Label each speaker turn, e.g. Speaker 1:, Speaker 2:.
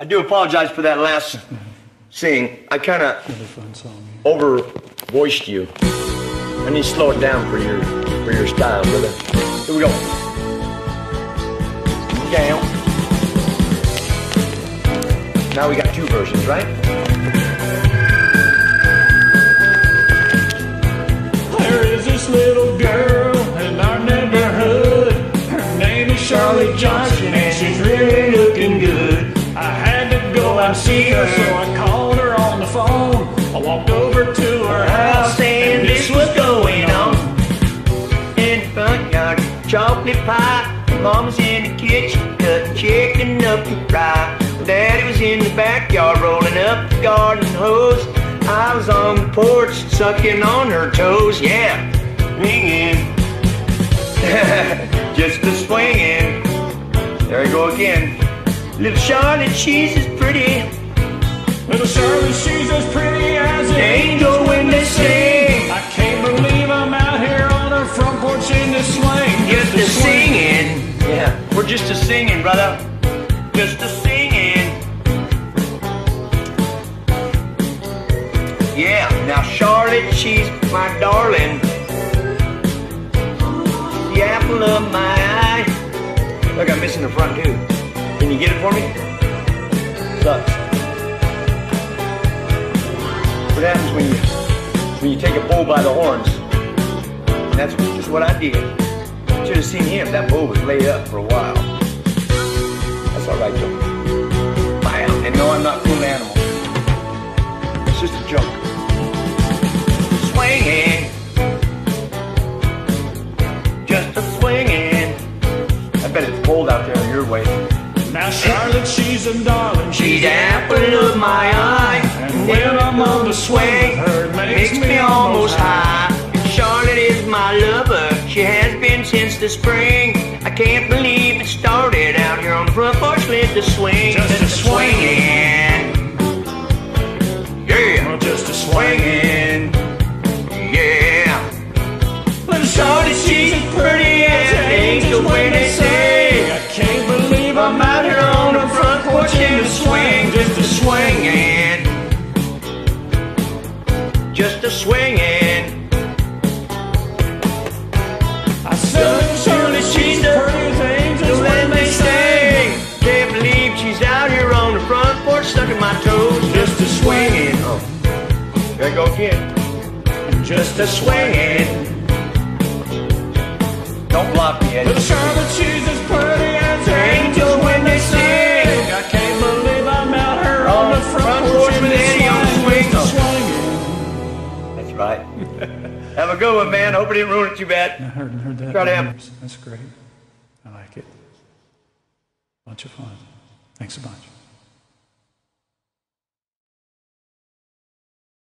Speaker 1: I do apologize for that last sing. I kind of over voiced you. I need to slow it down for your for your style, brother. Here we go. Down. Now we got two versions, right?
Speaker 2: To see her, so I called her on the phone. I walked over to her house, and this was going on.
Speaker 1: In the front yard, chocolate pie. Mama's in the kitchen, cutting chicken up to fry. Daddy was in the backyard, rolling up the garden hose. I was on the porch, sucking on her toes. Yeah, swinging, just a swinging. There we go again. Little Charlotte, she's as pretty.
Speaker 2: Little Charlotte, she's as pretty as an
Speaker 1: Angel when they sing.
Speaker 2: I can't believe I'm out here on her front porch in the swing.
Speaker 1: Just a singing. Yeah, we're just a singing, brother. Just a singing. Yeah, now Charlotte, she's my darling. The apple of my eye. Look, I'm missing the front too. Can you get it for me? Sucks. What happens when you when you take a bull by the horns? And that's just what I did. You Should have seen him. That bull was laid up for a while. That's all right, though. And no, I'm not fooling animals. It's just a joke. Swinging. Just
Speaker 2: Now Charlotte, she's a darling.
Speaker 1: She's the apple of my eye.
Speaker 2: And when I'm on the swing, her it makes me almost high.
Speaker 1: And Charlotte is my lover. She has been since the spring. I can't believe it started out here on the front porch with the swing.
Speaker 2: Just a
Speaker 1: swinging. Yeah.
Speaker 2: Well, just a swing.
Speaker 1: Swinging. Yeah. Oh, Little Charlotte, she's pretty as an angel when they sing.
Speaker 2: I can't believe
Speaker 1: there go again, just a swing. Don't block me,
Speaker 2: Little
Speaker 1: Eddie.
Speaker 2: Charlotte, she's as pretty as an angel when they sing. I can't believe I'm out here on the front porch with
Speaker 1: Eddie on the swing.
Speaker 2: Swinging.
Speaker 1: That's right. Have a good one, man. Hope it didn't ruin it too bad.
Speaker 2: I heard, heard that.
Speaker 1: Try to have-
Speaker 2: That's great. I like it. Bunch of fun. Thanks a bunch.